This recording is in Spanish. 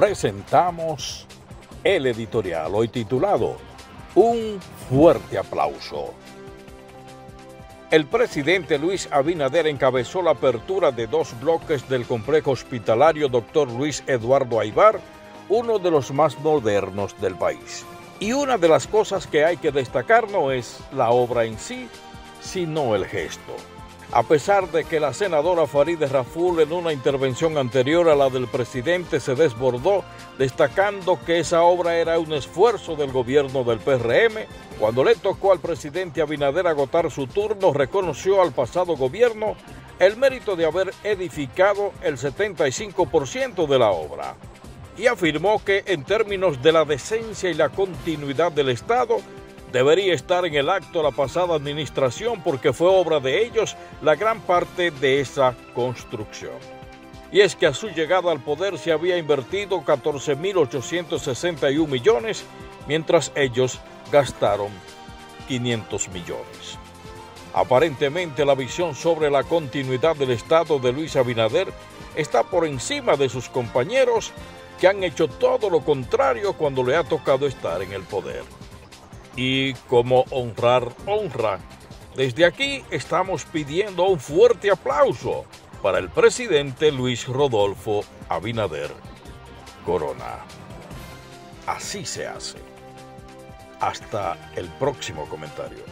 presentamos el editorial hoy titulado Un fuerte aplauso. El presidente Luis Abinader encabezó la apertura de dos bloques del complejo hospitalario Dr. Luis Eduardo Aibar, uno de los más modernos del país. Y una de las cosas que hay que destacar no es la obra en sí, sino el gesto a pesar de que la senadora Farideh Raful en una intervención anterior a la del presidente se desbordó, destacando que esa obra era un esfuerzo del gobierno del PRM, cuando le tocó al presidente Abinader agotar su turno, reconoció al pasado gobierno el mérito de haber edificado el 75% de la obra y afirmó que en términos de la decencia y la continuidad del Estado, debería estar en el acto la pasada administración porque fue obra de ellos la gran parte de esa construcción. Y es que a su llegada al poder se había invertido 14.861 millones, mientras ellos gastaron 500 millones. Aparentemente la visión sobre la continuidad del Estado de Luis Abinader está por encima de sus compañeros que han hecho todo lo contrario cuando le ha tocado estar en el poder y como honrar honra. Desde aquí estamos pidiendo un fuerte aplauso para el presidente Luis Rodolfo Abinader Corona. Así se hace. Hasta el próximo comentario.